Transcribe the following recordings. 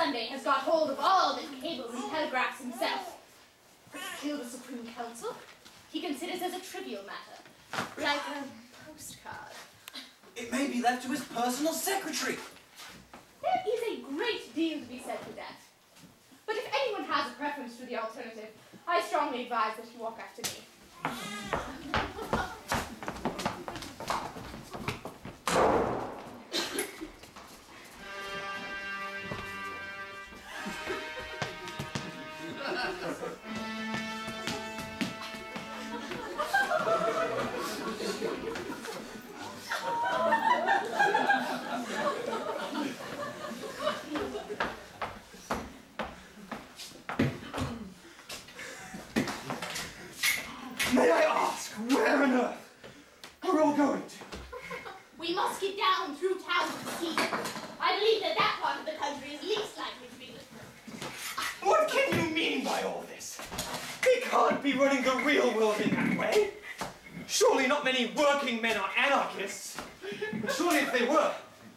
Sunday has got hold of all the cables and telegraphs himself. Kill the Supreme Council, he considers as a trivial matter, like a postcard. It may be left to his personal secretary. There is a great deal to be said for that. But if anyone has a preference for the alternative, I strongly advise that you walk after me. May I ask, where on earth we're all going to? We must get down through town to see. I believe that that part of the country is least likely to be with What can you mean by all this? They can't be running the real world in that way. Surely not many working men are anarchists. But surely if they were,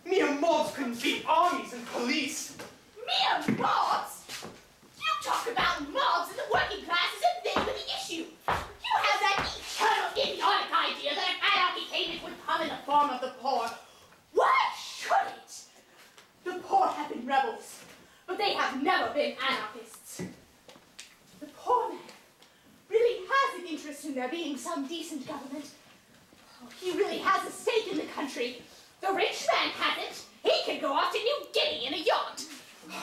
mere mobs couldn't beat armies and police. Mere mobs? You talk about mobs and the working classes and they were the issue. You have that eternal idiotic idea that if anarchy came, it would come in the form of the poor. Why should it? The poor have been rebels, but they have never been anarchists. The poor man really has an interest in there being some decent government. Oh, he really has a stake in the country. The rich man hasn't. He can go off to New Guinea in a yacht.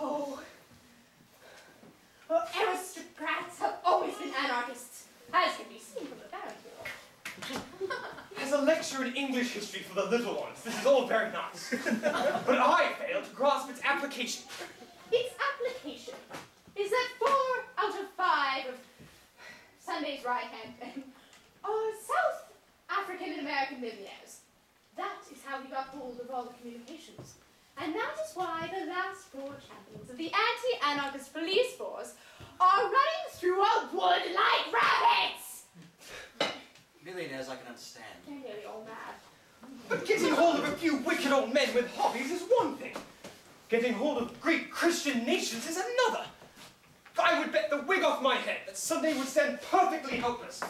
Oh. Well, aristocrats have always been anarchists, as can be seen from the battlefield. As a lecture in English history for the little ones, this is all very nice. but I fail to grasp its application. Its application is that four out of five of Sunday's right-hand men are South African and American millionaires. That is how he got hold of all the communications. And that is why the last four champions of the anti-anarchist police force are running through a wood like rabbits! Millionaires I can understand. They're nearly all mad. But getting hold of a few wicked old men with hobbies is one thing. Getting hold of great Christian nations is another. I would bet the wig off my head that Sunday would stand perfectly helpless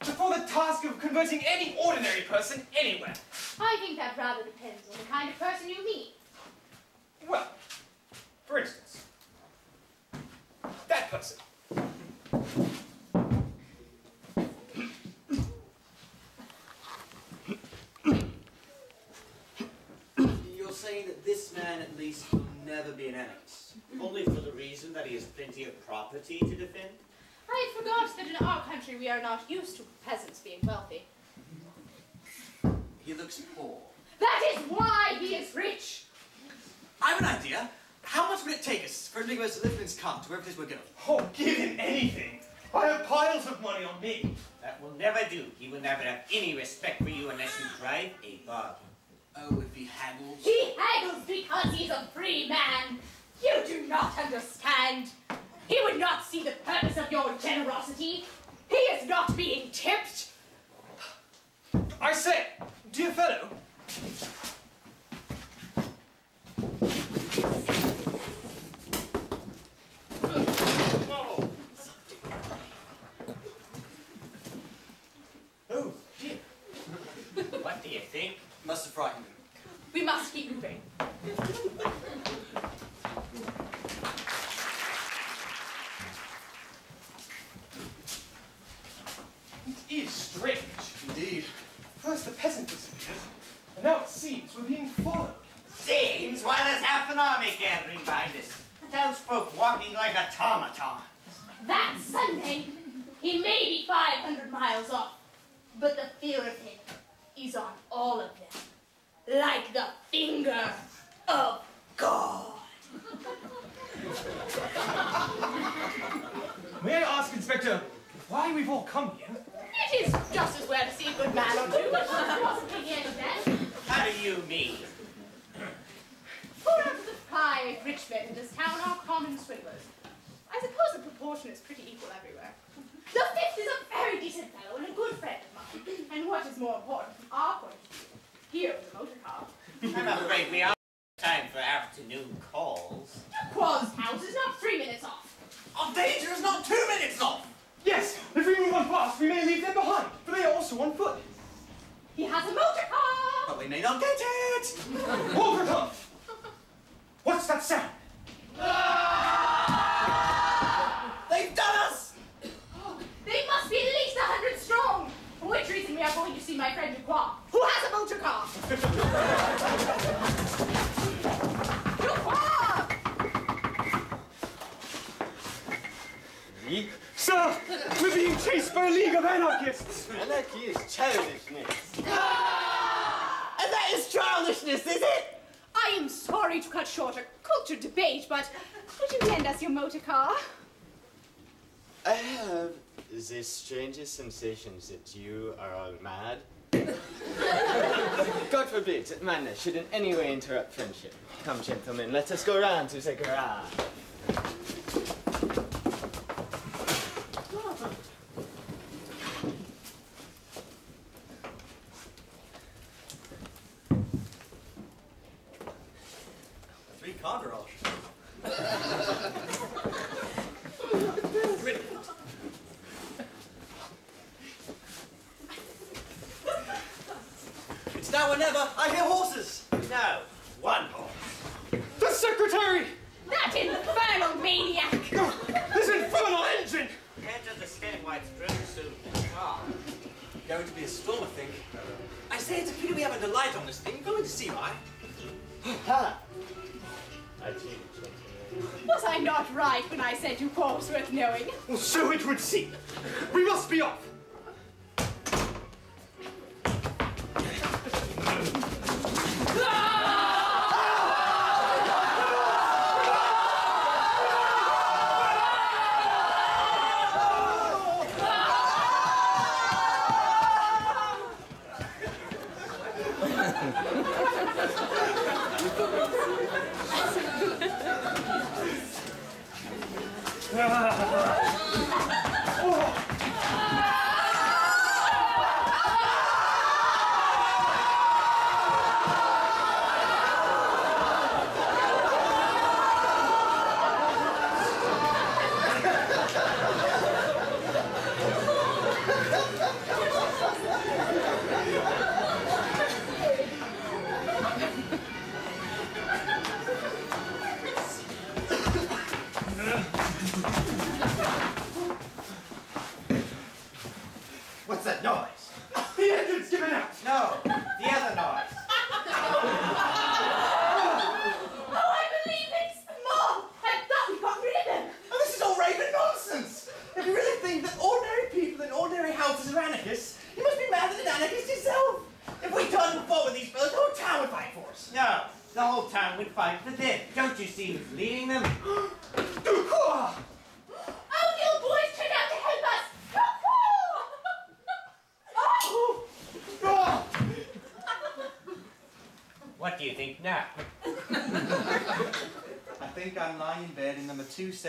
before the task of converting any ordinary person anywhere. I think that rather depends on the kind of person you meet. Well, for instance, that person. You're saying that this man at least will never be an anarchist. Only for the reason that he has plenty of property to defend? I had forgot that in our country we are not used to peasants being wealthy. He looks poor. That is why he is rich! I have an idea. How much would it take us for him to give us a lift in his car to wherever it is we're going? Oh, give him anything. I have piles of money on me. That will never do. He will never have any respect for you unless you drive a bargain. Oh, if he haggles. He haggles because he's a free man. You do not understand. He would not see the purpose of your generosity. He is not being tipped. I say, dear fellow, Oh, dear. what do you think? Must have frightened him. We must keep moving. It is strange. Indeed. First the peasant disappeared, and now it seems we're being followed. Seems why there's half an army gathering behind us. Townsfolk walking like automatons. That Sunday, he may be 500 miles off, but the fear of him is on all of them, like the finger of God. May I ask, Inspector, why we've all come here? It is just as well to see a good man or two, but possibly the end. How do you mean? Four out of the five rich men in this town are common swindlers. I suppose the proportion is pretty equal everywhere. The fifth is a very decent fellow and a good friend of mine. And what is more important from our point of view, here in the motor car, I'm afraid we are time for afternoon calls. Quaz house is not three minutes off. Our danger is not two minutes off. Yes, if we move on fast, we may leave them behind, for they are also on foot. He has a motor car! But we may not get it. Wolverton! What's that sound? They've done us. Oh, They must be at least a hundred strong. For which reason we are going to see my friend Duquois, who has a motor car. Sir, we're being chased by a league of anarchists. Anarchy is childishness. Ah! And that is childishness, is it? I am sorry to cut short a cultured debate, but would you lend us your motor car? I have the strangest sensations that you are all mad. God forbid, that madness should in any way interrupt friendship. Come, gentlemen, let us go round to the garage.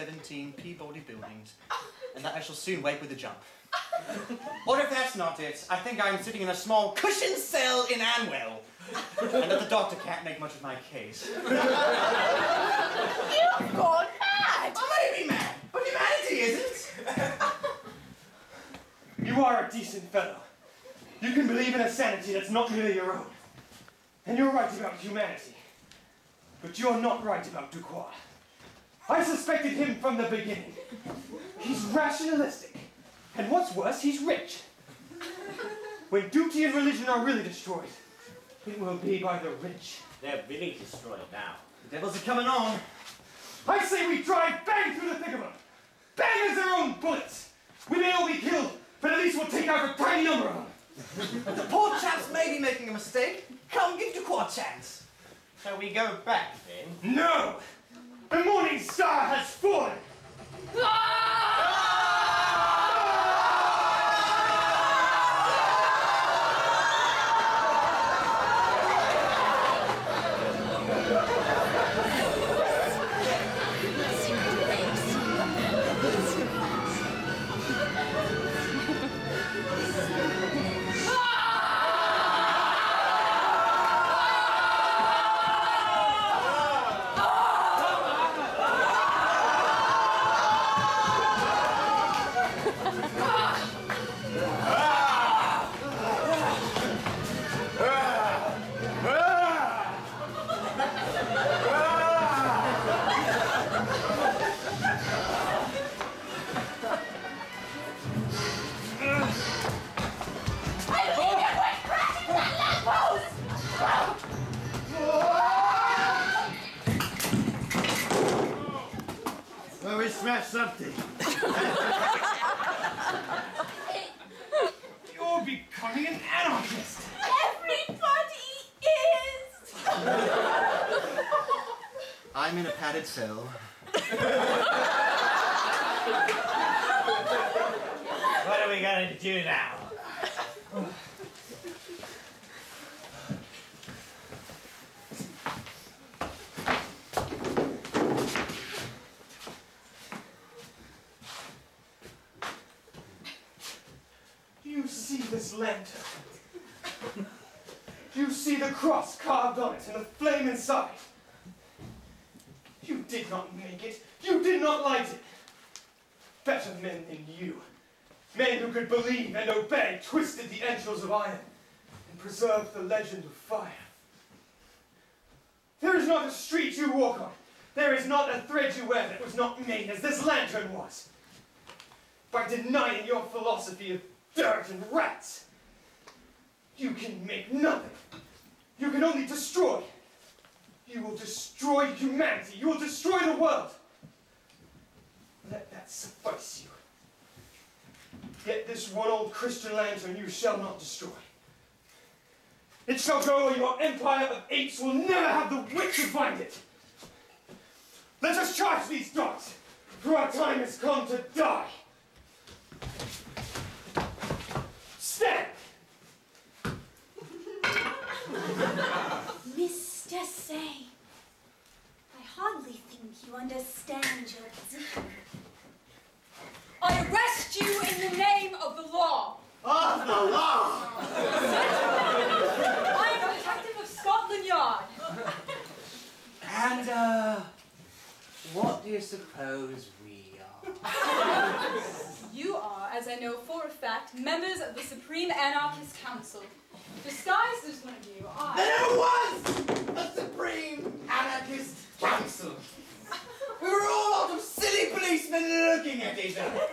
17 Peabody buildings, and that I shall soon wake with a jump. or if that's not it, I think I'm sitting in a small cushioned cell in Hanwell, and that the doctor can't make much of my case. You've gone mad! Oh, I may be mad, but humanity isn't. you are a decent fellow. You can believe in a sanity that's not really your own. And you're right about humanity. But you're not right about Duquois. I suspected him from the beginning. He's rationalistic. And what's worse, he's rich. When duty and religion are really destroyed, it will be by the rich. They're really destroyed now. The devils are coming on. I say we drive bang through the thick of them. Bang as their own bullets. We may all be killed, but at least we'll take out a tiny number of them. the poor chap's may be making a mistake. Come, give Ducroix a chance. Shall we go back then? No! The morning star has fallen! I I'm in a padded cell. What are we going to do now? Do you see this lantern? Do you see the cross carved on it and the flame inside? You did not make it. You did not light it. Better men than you, men who could believe and obey, twisted the entrails of iron and preserved the legend of fire. There is not a street you walk on, there is not a thread you wear that was not made as this lantern was. By denying your philosophy of dirt and rats, you can make nothing. You can only destroy. You will destroy humanity. You will destroy the world. Let that suffice you. Yet this one old Christian lantern you shall not destroy. It shall go, or your empire of apes will never have the wit to find it. Let us charge these dogs, for our time has come to die. Stand! Mr. Syme, I hardly think you understand your position. I arrest you in the name of the law. Of the law! I am protective of Scotland Yard. And, uh, what do you suppose we are? You are, as I know for a fact, members of the Supreme Anarchist Council. Disguised as one of you, I. There was a supreme anarchist council. We were all out of silly policemen looking at each other.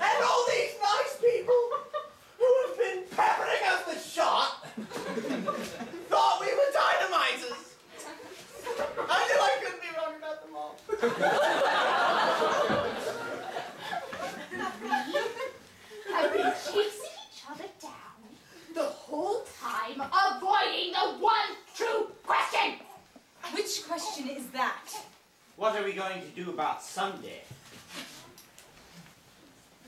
and all these nice people who have been peppering us with shot thought we were dynamiters. I knew I couldn't be wrong about them all. Have been chasing each other down the whole time, avoiding the one true question! Which question is that? What are we going to do about Sunday?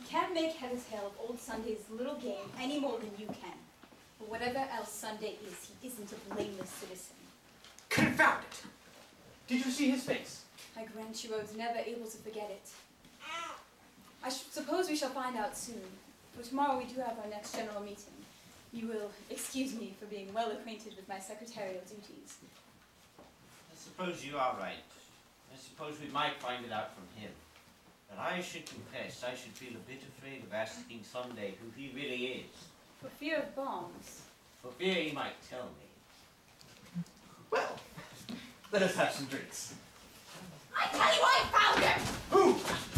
You can't make head or tail of old Sunday's little game any more than you can. But whatever else Sunday is, he isn't a blameless citizen. Confound it! Did you see his face? I grant you I was never able to forget it. I sh- suppose we shall find out soon, for tomorrow we do have our next general meeting. You will excuse me for being well acquainted with my secretarial duties. I suppose you are right. I suppose we might find it out from him. But I should confess, I should feel a bit afraid of asking Sunday who he really is. For fear of bombs. For fear he might tell me. Well, let us have some drinks. I tell you, I found him! Who?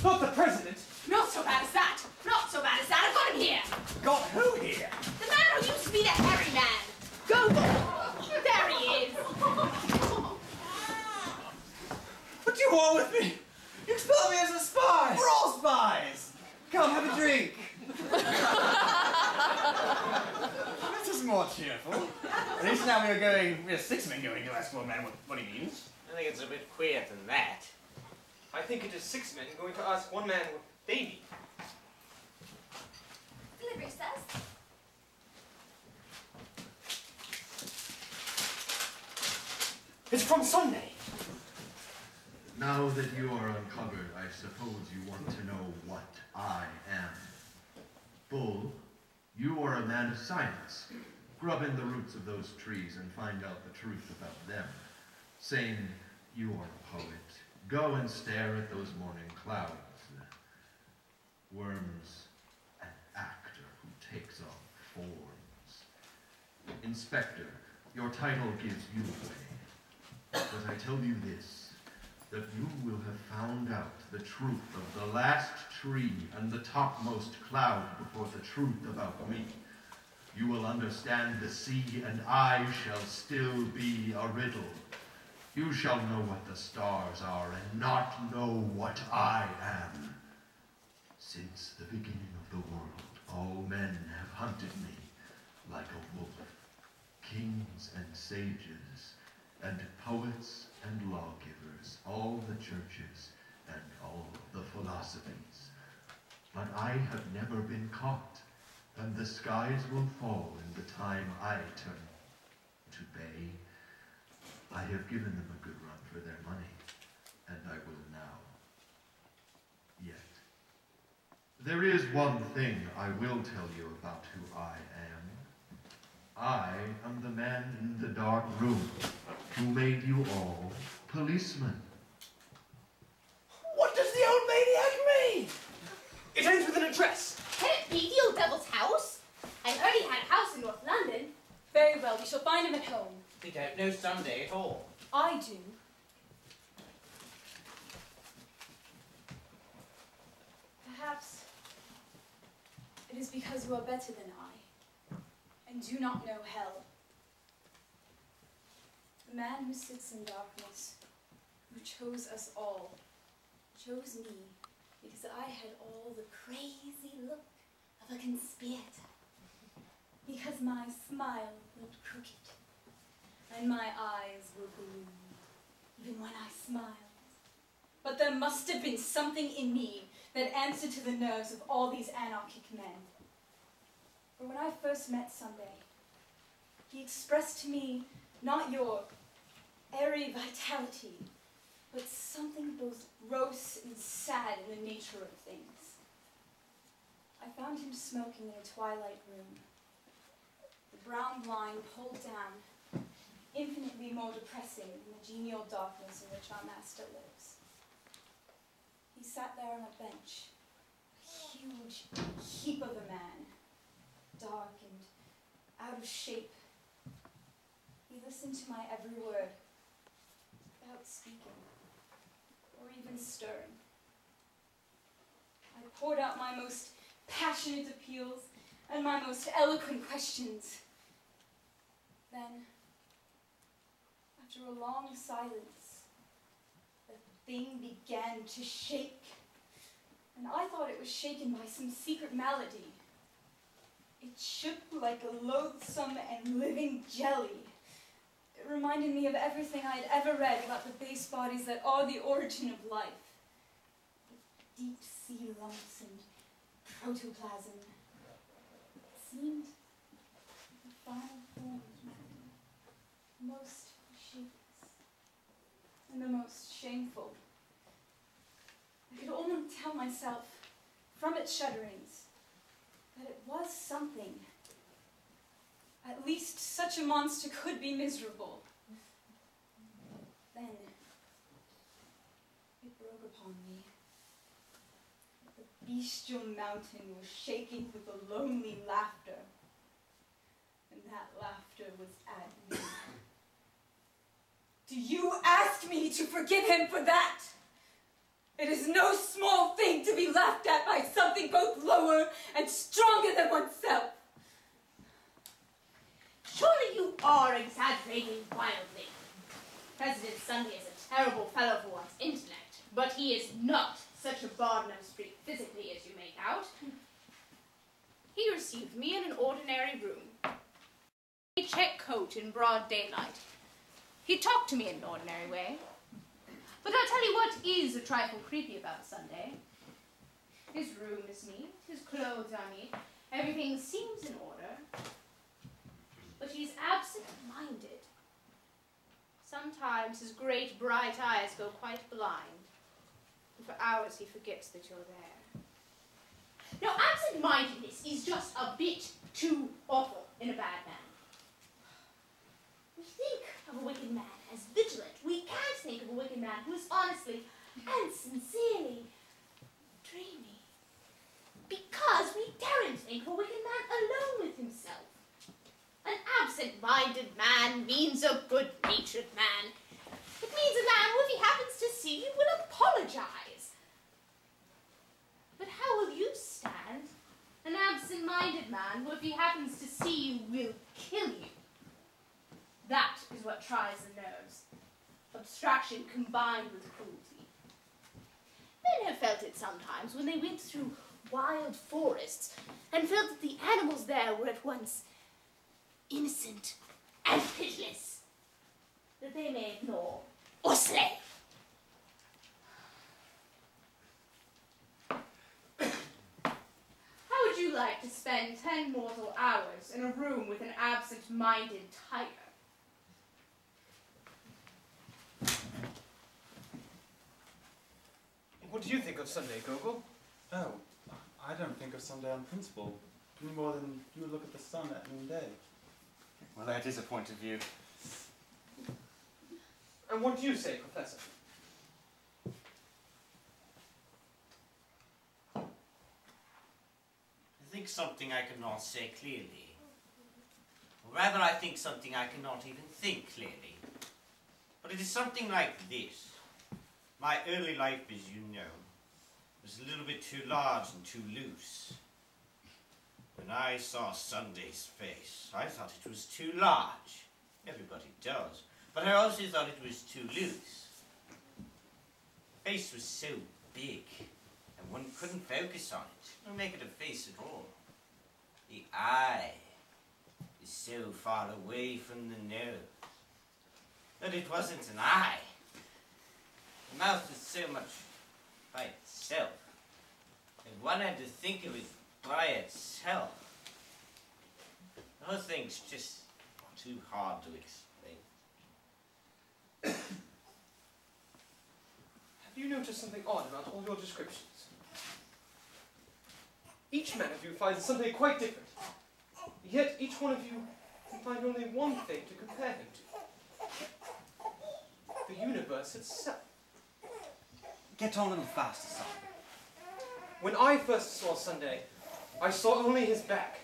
Not the president! Not so bad as that! Not so bad as that! I've got him here! Got who here? The man who used to be the hairy man! Gogol! There he is! What do you want with me? You expelled me as a spy. We're all think? this is more cheerful. At least now we are going, we are six men going to ask one man what, what he means. I think it's a bit queer than that. I think it is six men going to ask one man what they need. Delivery says. It's from Sunday. Now that you are uncovered, I suppose you want to know what I am. Bull, you are a man of science. Grub in the roots of those trees and find out the truth about them. Syme, you are a poet. Go and stare at those morning clouds. Worms, an actor who takes on forms. Inspector, your title gives you away. But I tell you this, that you will have found out the truth of the last tree and the topmost cloud before the truth about me. You will understand the sea, and I shall still be a riddle. You shall know what the stars are, and not know what I am. Since the beginning of the world, all men have hunted me like a wolf. Kings and sages, and poets and lawgivers, all the churches and all the philosophies. But I have never been caught, and the skies will fall in the time I turn to bay. I have given them a good run for their money, and I will now. Yet. There is one thing I will tell you about who I am. I am the man in the dark room who made you all policemen. What does the old maniac mean? It ends with an address. Can it be the old devil's house? I he had a house in North London. Very well, we shall find him at home. We don't know Sunday at all. I do. Perhaps it is because you are better than I and do not know hell. The man who sits in darkness, who chose us all, chose me because I had all the crazy look of a conspirator. Because my smile looked crooked and my eyes were blue, even when I smiled. But there must have been something in me that answered to the nerves of all these anarchic men. For when I first met Sunday, he expressed to me not your airy vitality, but something both gross and sad in the nature of things. Found him smoking in a twilight room, the brown blind pulled down, infinitely more depressing than the genial darkness in which our master lives. He sat there on a bench, a huge heap of a man, dark and out of shape. He listened to my every word, without speaking, or even stirring. I poured out my most passionate appeals and my most eloquent questions. Then, after a long silence, the thing began to shake, and I thought it was shaken by some secret malady. It shook like a loathsome and living jelly. It reminded me of everything I had ever read about the base bodies that are the origin of life. The deep sea lumps and protoplasm. Seemed the final forms were most shapeless and the most shameful. I could only tell myself from its shudderings that it was something. At least such a monster could be miserable. Then it broke upon me. Bestial mountain was shaking with a lonely laughter, and that laughter was at me. Do you ask me to forgive him for that? It is no small thing to be laughed at by something both lower and stronger than oneself. Surely you are exaggerating wildly. President Sunday is a terrible fellow for one's intellect, but he is not such a Barnum Street physically as you make out. He received me in an ordinary room. A check coat in broad daylight. He talked to me in an ordinary way. But I'll tell you what is a trifle creepy about Sunday. His room is neat, his clothes are neat, everything seems in order. But he's absent-minded. Sometimes his great bright eyes go quite blind, for hours he forgets that you're there. Now, absent-mindedness is just a bit too awful in a bad man. We think of a wicked man as vigilant. We can't think of a wicked man who is honestly and sincerely dreamy. Because we daren't think of a wicked man alone with himself. An absent-minded man means a good-natured man. It means a man who, if he happens to see you, will apologize. But how will you stand? An absent-minded man who, if he happens to see you, will kill you. That is what tries the nerves. Abstraction combined with cruelty. Men have felt it sometimes when they went through wild forests and felt that the animals there were at once innocent and pitiless, that they may ignore or slay. How would you like to spend ten mortal hours in a room with an absent-minded tiger? What do you think of Sunday, Gogol? Oh, I don't think of Sunday on principle, any more than you would look at the sun at noonday. Well, that is a point of view. And what do you say, Professor? I think something I cannot say clearly. Rather, I think something I cannot even think clearly. But it is something like this. My early life, as you know, was a little bit too large and too loose. When I saw Sunday's face, I thought it was too large. Everybody does. But I also thought it was too loose. The Face was so big, and one couldn't focus on it, or make it a face at all. The eye is so far away from the nose that it wasn't an eye. The mouth is so much by itself that one had to think of it by itself. Those things just too hard to explain. Have you noticed something odd about all your descriptions? Each man of you finds something quite different. Yet each one of you can find only one thing to compare him to. The universe itself. Get on a little faster, son. When I first saw Sunday, I saw only his back.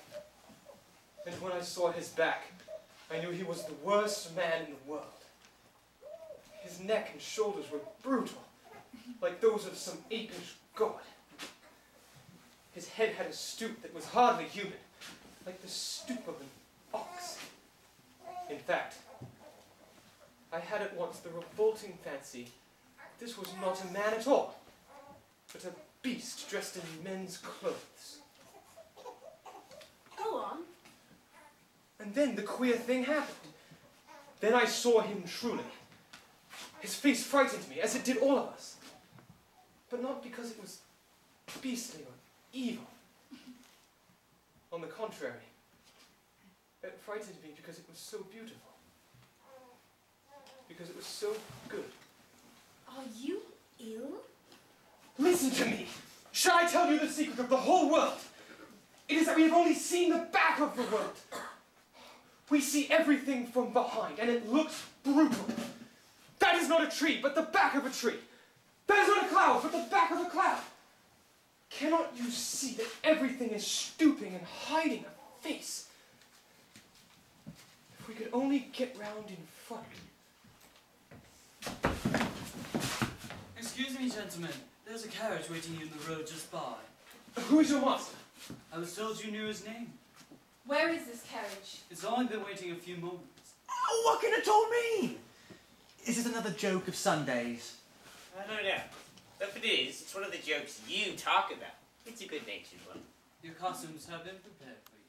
And when I saw his back, I knew he was the worst man in the world. His neck and shoulders were brutal, like those of some apish god. His head had a stoop that was hardly human, like the stoop of an ox. In fact, I had at once the revolting fancy this was not a man at all, but a beast dressed in men's clothes. Go on. And then the queer thing happened. Then I saw him truly. His face frightened me, as it did all of us. But not because it was beastly or evil. On the contrary, it frightened me because it was so beautiful. Because it was so good. Are you ill? Listen to me! Shall I tell you the secret of the whole world? It is that we have only seen the back of the world. We see everything from behind, and it looks brutal. That is not a tree, but the back of a tree. That is not a cloud, but the back of a cloud. Cannot you see that everything is stooping and hiding a face? If we could only get round in front. Excuse me, gentlemen. There's a carriage waiting in the road just by. Who is your master? I was told you knew his name. Where is this carriage? It's only been waiting a few moments. Oh, what can it all mean? Is it another joke of Sundays? I don't know. If it is, it's one of the jokes you talk about. It's a good natured one. Your costumes have been prepared for